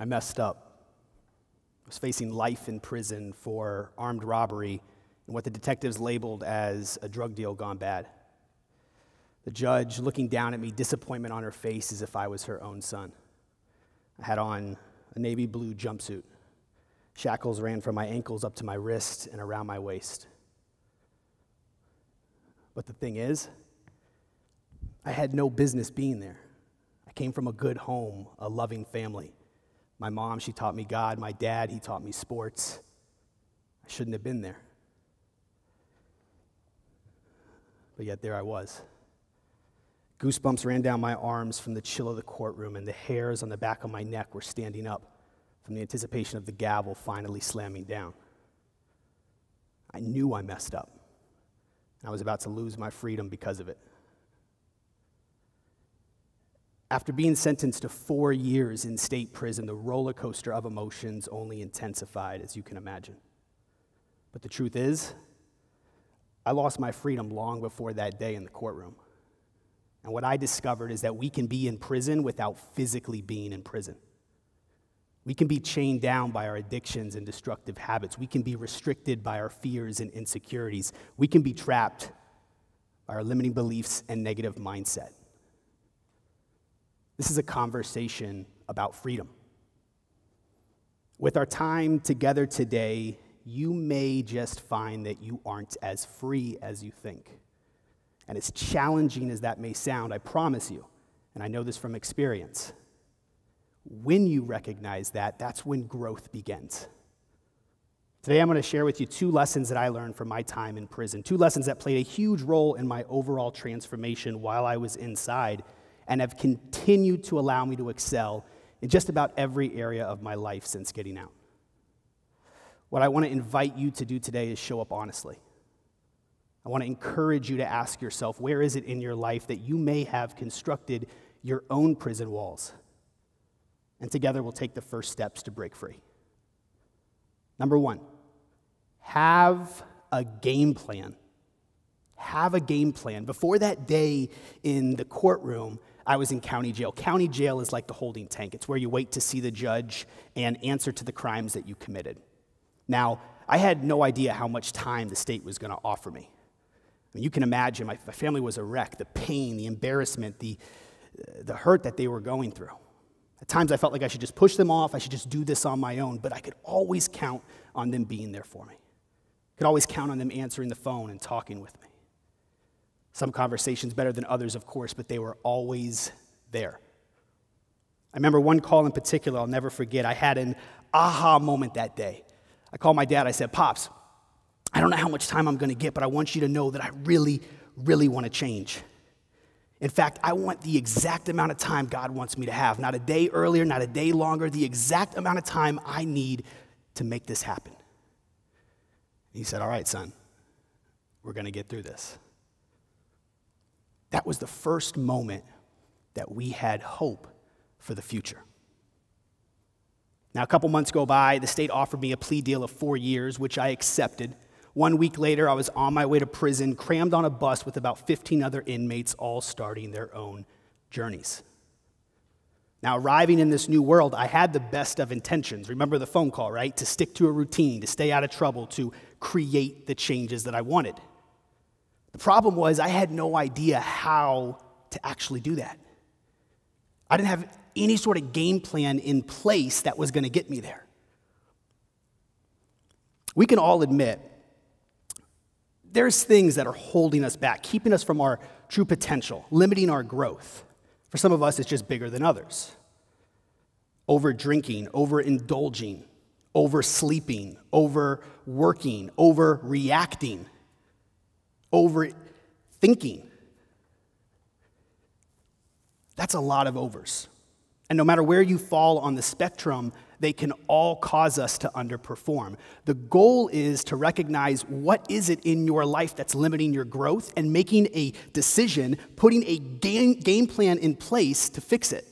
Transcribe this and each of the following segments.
I messed up. I was facing life in prison for armed robbery and what the detectives labeled as a drug deal gone bad. The judge looking down at me, disappointment on her face as if I was her own son. I had on a navy blue jumpsuit. Shackles ran from my ankles up to my wrist and around my waist. But the thing is, I had no business being there. I came from a good home, a loving family. My mom, she taught me God. My dad, he taught me sports. I shouldn't have been there. But yet there I was. Goosebumps ran down my arms from the chill of the courtroom, and the hairs on the back of my neck were standing up from the anticipation of the gavel finally slamming down. I knew I messed up. I was about to lose my freedom because of it. After being sentenced to four years in state prison, the roller coaster of emotions only intensified, as you can imagine. But the truth is, I lost my freedom long before that day in the courtroom. And what I discovered is that we can be in prison without physically being in prison. We can be chained down by our addictions and destructive habits. We can be restricted by our fears and insecurities. We can be trapped by our limiting beliefs and negative mindset. This is a conversation about freedom. With our time together today, you may just find that you aren't as free as you think. And as challenging as that may sound, I promise you, and I know this from experience, when you recognize that, that's when growth begins. Today, I'm going to share with you two lessons that I learned from my time in prison, two lessons that played a huge role in my overall transformation while I was inside and have continued to allow me to excel in just about every area of my life since getting out. What I want to invite you to do today is show up honestly. I want to encourage you to ask yourself where is it in your life that you may have constructed your own prison walls? And together we'll take the first steps to break free. Number one, have a game plan. Have a game plan. Before that day in the courtroom, I was in county jail. County jail is like the holding tank, it's where you wait to see the judge and answer to the crimes that you committed. Now, I had no idea how much time the state was going to offer me. I mean, you can imagine my, my family was a wreck, the pain, the embarrassment, the, the hurt that they were going through. At times I felt like I should just push them off, I should just do this on my own, but I could always count on them being there for me. I could always count on them answering the phone and talking with me. Some conversations better than others, of course, but they were always there. I remember one call in particular I'll never forget. I had an aha moment that day. I called my dad, I said, Pops, I don't know how much time I'm going to get, but I want you to know that I really, really want to change. In fact, I want the exact amount of time God wants me to have. Not a day earlier, not a day longer, the exact amount of time I need to make this happen. He said, All right, son, we're going to get through this. That was the first moment that we had hope for the future. Now, a couple months go by, the state offered me a plea deal of four years, which I accepted. One week later, I was on my way to prison, crammed on a bus with about 15 other inmates, all starting their own journeys. Now, arriving in this new world, I had the best of intentions. Remember the phone call, right? To stick to a routine, to stay out of trouble, to create the changes that I wanted. The problem was, I had no idea how to actually do that. I didn't have any sort of game plan in place that was going to get me there. We can all admit there's things that are holding us back, keeping us from our true potential, limiting our growth. For some of us, it's just bigger than others. Over drinking, over indulging, over sleeping, over working, over reacting, over thinking. That's a lot of overs. And no matter where you fall on the spectrum, they can all cause us to underperform. The goal is to recognize what is it in your life that's limiting your growth and making a decision, putting a game, game plan in place to fix it.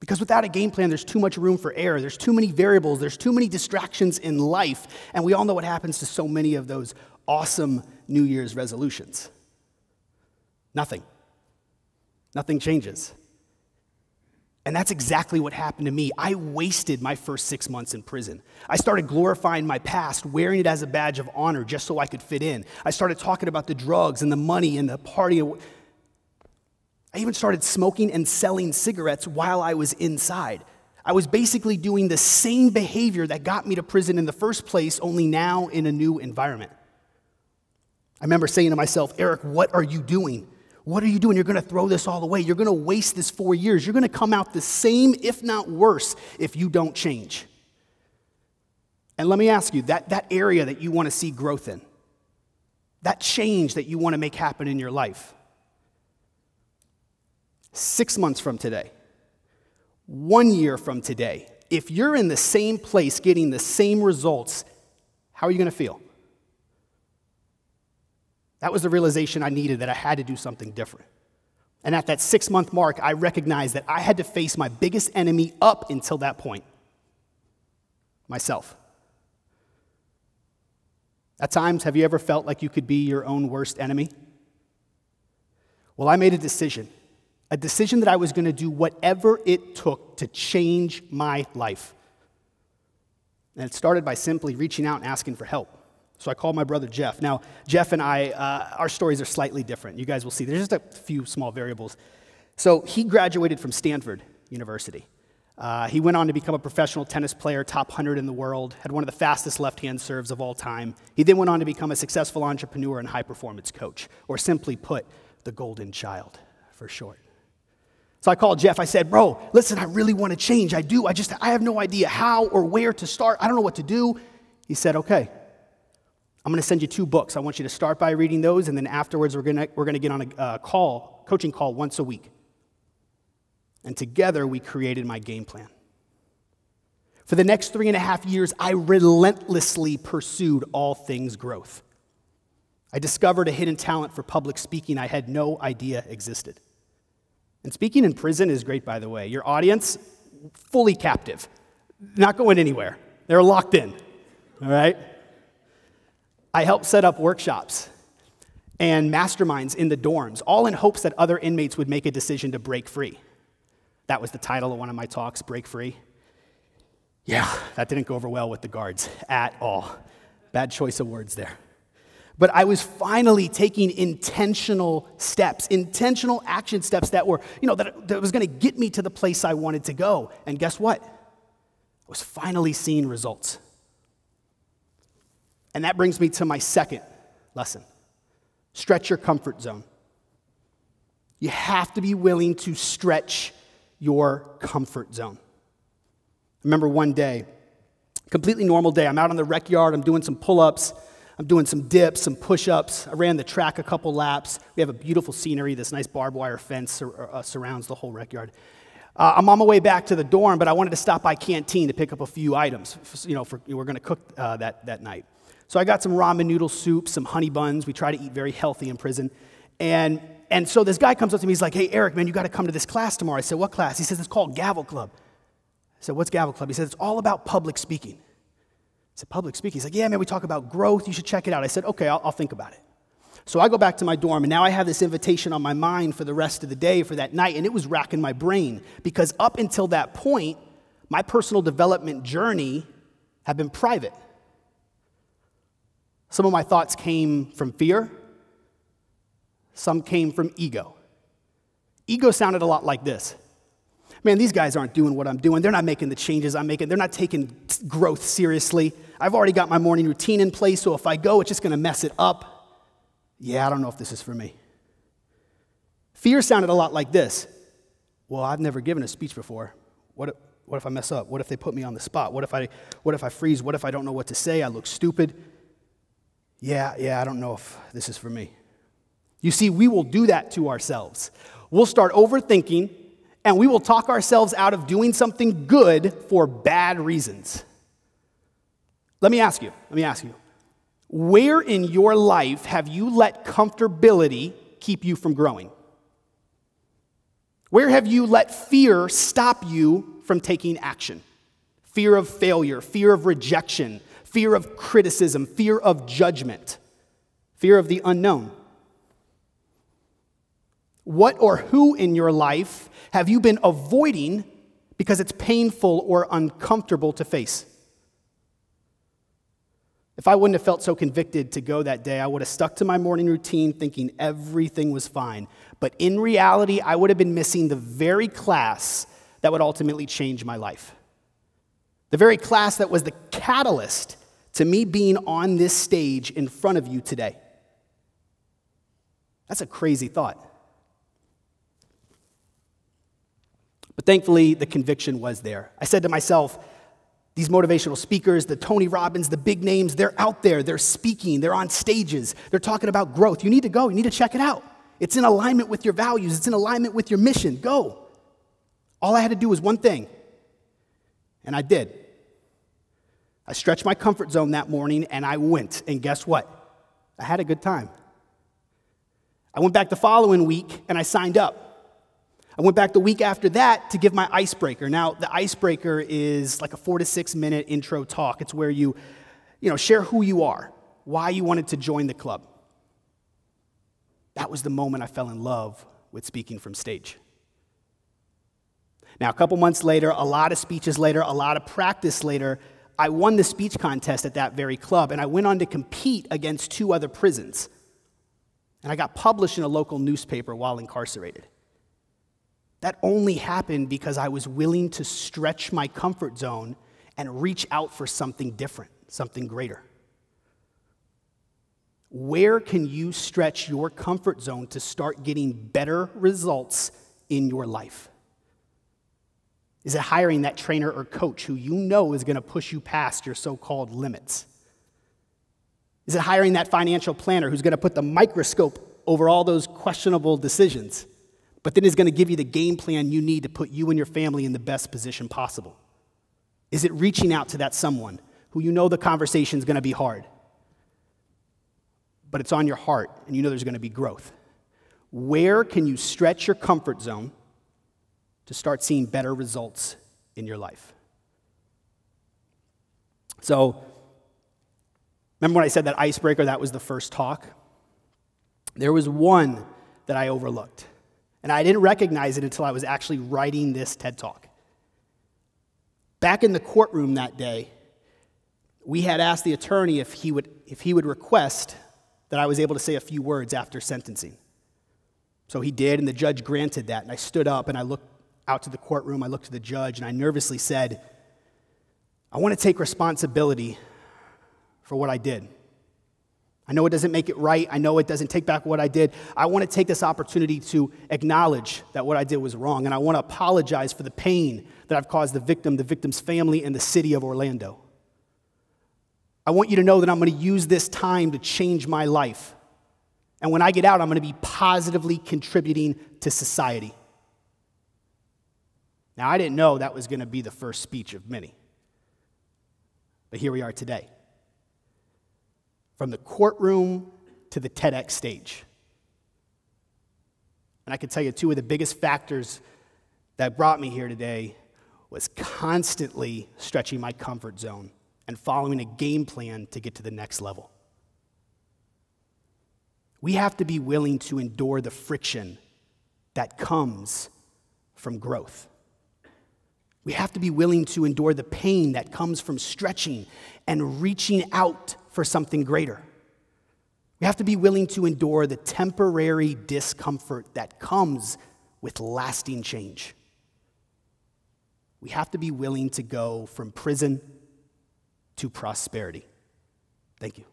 Because without a game plan, there's too much room for error. There's too many variables. There's too many distractions in life. And we all know what happens to so many of those awesome New Year's resolutions nothing. Nothing changes. And that's exactly what happened to me. I wasted my first six months in prison. I started glorifying my past, wearing it as a badge of honor just so I could fit in. I started talking about the drugs and the money and the party. I even started smoking and selling cigarettes while I was inside. I was basically doing the same behavior that got me to prison in the first place, only now in a new environment. I remember saying to myself, Erik, what are you doing? What are you doing? You're going to throw this all away. You're going to waste this four years. You're going to come out the same, if not worse, if you don't change. And let me ask you that, that area that you want to see growth in, that change that you want to make happen in your life, six months from today, one year from today, if you're in the same place getting the same results, how are you going to feel? That was the realization I needed that I had to do something different. And at that six month mark, I recognized that I had to face my biggest enemy up until that point myself. At times, have you ever felt like you could be your own worst enemy? Well, I made a decision, a decision that I was going to do whatever it took to change my life. And it started by simply reaching out and asking for help. So I called my brother Jeff. Now, Jeff and I, uh, our stories are slightly different. You guys will see. There's just a few small variables. So he graduated from Stanford University. Uh, he went on to become a professional tennis player, top 100 in the world, had one of the fastest left hand serves of all time. He then went on to become a successful entrepreneur and high performance coach, or simply put, the golden child for short. So I called Jeff. I said, Bro, listen, I really want to change. I do. I just, I have no idea how or where to start. I don't know what to do. He said, Okay, I'm going to send you two books. I want you to start by reading those, and then afterwards, we're going to, we're going to get on a uh, call, coaching call once a week. And together, we created my game plan. For the next three and a half years, I relentlessly pursued all things growth. I discovered a hidden talent for public speaking I had no idea existed. And speaking in prison is great, by the way. Your audience, fully captive, not going anywhere. They're locked in, all right? I helped set up workshops and masterminds in the dorms, all in hopes that other inmates would make a decision to break free. That was the title of one of my talks, Break Free. Yeah, that didn't go over well with the guards at all. Bad choice of words there. But I was finally taking intentional steps, intentional action steps that were, you know, that, that was going to get me to the place I wanted to go. And guess what? I was finally seeing results. And that brings me to my second lesson stretch your comfort zone. You have to be willing to stretch your comfort zone. I remember one day, completely normal day. I'm out on the rec yard, I'm doing some pull ups, I'm doing some dips, some push ups. I ran the track a couple laps. We have a beautiful scenery, this nice barbed wire fence sur- uh, surrounds the whole rec yard. Uh, I'm on my way back to the dorm, but I wanted to stop by Canteen to pick up a few items. You know, for, we're going to cook uh, that, that night. So I got some ramen noodle soup, some honey buns. We try to eat very healthy in prison. And, and so this guy comes up to me. He's like, hey, Erik, man, you got to come to this class tomorrow. I said, what class? He says, it's called Gavel Club. I said, what's Gavel Club? He says, it's all about public speaking. I said, public speaking? He's like, yeah, man, we talk about growth. You should check it out. I said, okay, I'll, I'll think about it. So I go back to my dorm, and now I have this invitation on my mind for the rest of the day, for that night, and it was racking my brain because up until that point, my personal development journey had been private. Some of my thoughts came from fear, some came from ego. Ego sounded a lot like this Man, these guys aren't doing what I'm doing. They're not making the changes I'm making. They're not taking growth seriously. I've already got my morning routine in place, so if I go, it's just going to mess it up. Yeah, I don't know if this is for me. Fear sounded a lot like this Well, I've never given a speech before. What if, what if I mess up? What if they put me on the spot? What if, I, what if I freeze? What if I don't know what to say? I look stupid yeah, yeah, I don't know if this is for me. You see, we will do that to ourselves. We'll start overthinking and we will talk ourselves out of doing something good for bad reasons. Let me ask you, let me ask you, where in your life have you let comfortability keep you from growing? Where have you let fear stop you from taking action? Fear of failure, fear of rejection, fear of criticism, fear of judgment, fear of the unknown. What or who in your life have you been avoiding because it's painful or uncomfortable to face? If I wouldn't have felt so convicted to go that day, I would have stuck to my morning routine thinking everything was fine. But in reality, I would have been missing the very class that would ultimately change my life. The very class that was the catalyst to me being on this stage in front of you today. That's a crazy thought. But thankfully, the conviction was there. I said to myself, these motivational speakers, the Tony Robbins, the big names, they're out there, they're speaking, they're on stages, they're talking about growth. You need to go, you need to check it out. It's in alignment with your values, it's in alignment with your mission. Go. All I had to do was one thing, and I did. I stretched my comfort zone that morning and I went, and guess what? I had a good time. I went back the following week and I signed up. I went back the week after that to give my icebreaker. Now, the icebreaker is like a four to six minute intro talk. It's where you, you know, share who you are, why you wanted to join the club. That was the moment I fell in love with speaking from stage. Now, a couple months later, a lot of speeches later, a lot of practice later, I won the speech contest at that very club, and I went on to compete against two other prisons. And I got published in a local newspaper while incarcerated. That only happened because I was willing to stretch my comfort zone and reach out for something different, something greater. Where can you stretch your comfort zone to start getting better results in your life? Is it hiring that trainer or coach who you know is going to push you past your so called limits? Is it hiring that financial planner who's going to put the microscope over all those questionable decisions? but then is going to give you the game plan you need to put you and your family in the best position possible? Is it reaching out to that someone who you know the conversation is going to be hard, but it's on your heart and you know there's going to be growth? Where can you stretch your comfort zone to start seeing better results in your life? So, remember when I said that icebreaker, that was the first talk? There was one that I overlooked. And I didn't recognize it until I was actually writing this TED Talk. Back in the courtroom that day, we had asked the attorney if he would, if he would request that I was able to say a few words after sentencing. So he did, and the judge granted that. And I stood up and I looked out to the courtroom, I looked to the judge, and I nervously said, I want to take responsibility for what I did. I know it doesn't make it right. I know it doesn't take back what I did. I want to take this opportunity to acknowledge that what I did was wrong, and I want to apologize for the pain that I've caused the victim, the victim's family, and the city of Orlando. I want you to know that I'm going to use this time to change my life. And when I get out, I'm going to be positively contributing to society. Now, I didn't know that was going to be the first speech of many. But here we are today from the courtroom to the TEDx stage. And I can tell you, two of the biggest factors that brought me here today was constantly stretching my comfort zone and following a game plan to get to the next level. We have to be willing to endure the friction that comes from growth. We have to be willing to endure the pain that comes from stretching and reaching out for something greater. We have to be willing to endure the temporary discomfort that comes with lasting change. We have to be willing to go from prison to prosperity. Thank you.